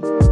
podcast.